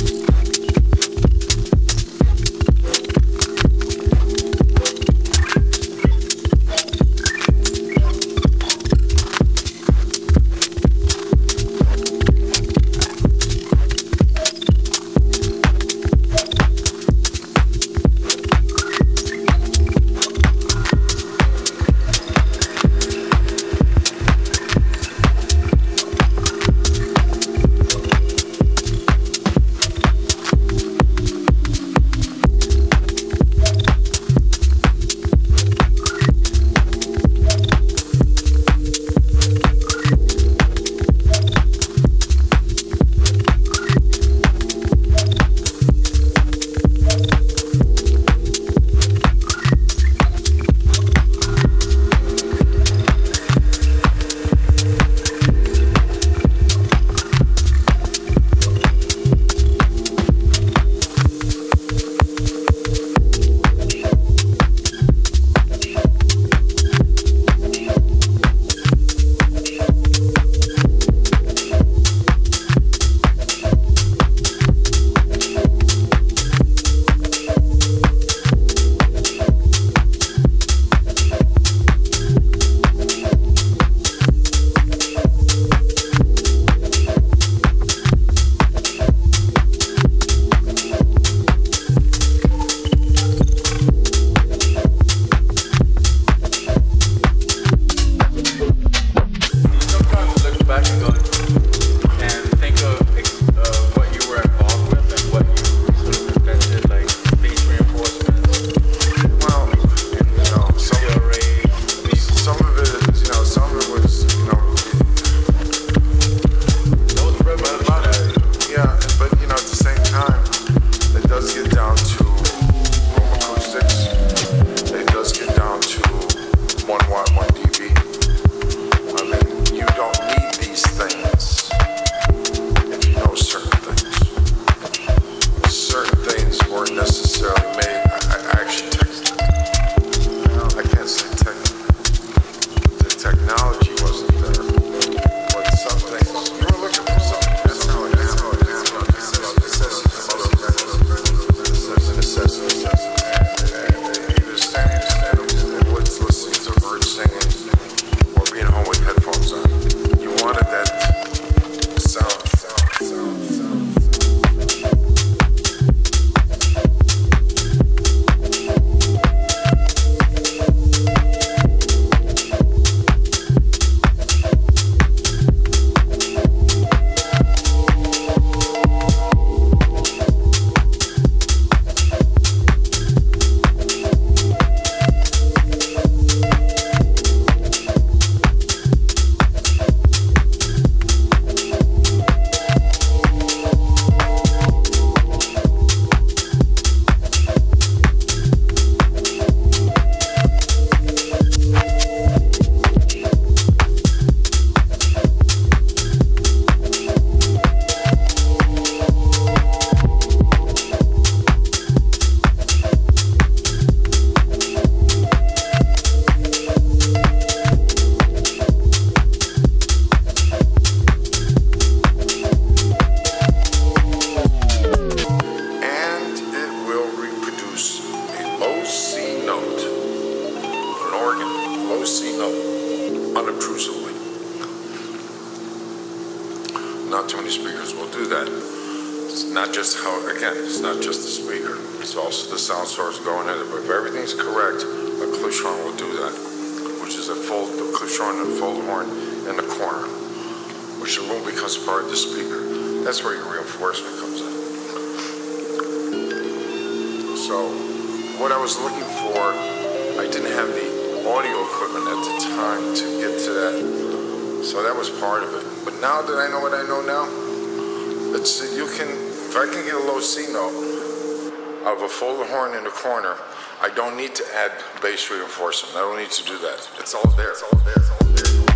You. technology. too many speakers will do that. It's not just how, again, it's not just the speaker. It's also the sound source going in it. But if everything's correct, a Klipschorn will do that, which is a full Klipschorn and fold horn in the corner, which the room becomes part of the speaker. That's where your reinforcement comes in. So what I was looking for, I didn't have the audio equipment at the time to get to that so that was part of it. But now that I know what I know now, you can, if I can get a low C note of a full horn in the corner, I don't need to add bass reinforcement. I don't need to do that. It's all there. It's all there. It's all there.